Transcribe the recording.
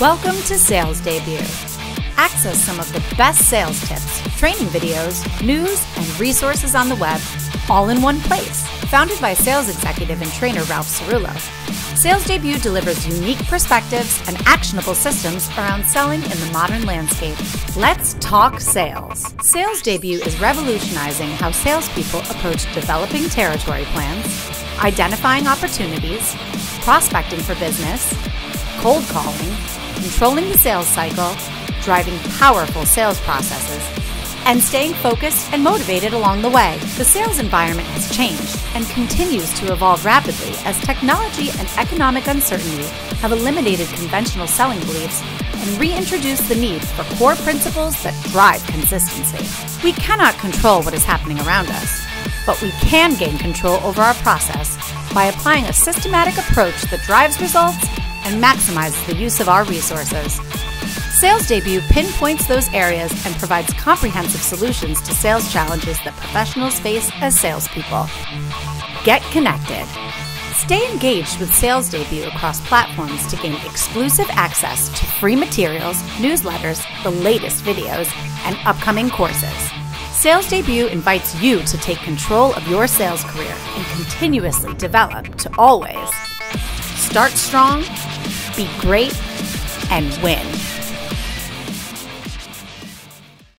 Welcome to Sales Debut. Access some of the best sales tips, training videos, news, and resources on the web, all in one place. Founded by sales executive and trainer Ralph Cerullo, Sales Debut delivers unique perspectives and actionable systems around selling in the modern landscape. Let's talk sales. Sales Debut is revolutionizing how salespeople approach developing territory plans, identifying opportunities, prospecting for business, cold calling, controlling the sales cycle, driving powerful sales processes, and staying focused and motivated along the way. The sales environment has changed and continues to evolve rapidly as technology and economic uncertainty have eliminated conventional selling beliefs and reintroduced the need for core principles that drive consistency. We cannot control what is happening around us, but we can gain control over our process by applying a systematic approach that drives results and maximizes the use of our resources. Sales Debut pinpoints those areas and provides comprehensive solutions to sales challenges that professionals face as salespeople. Get connected. Stay engaged with Sales Debut across platforms to gain exclusive access to free materials, newsletters, the latest videos, and upcoming courses. Sales Debut invites you to take control of your sales career and continuously develop to always start strong, be great, and win.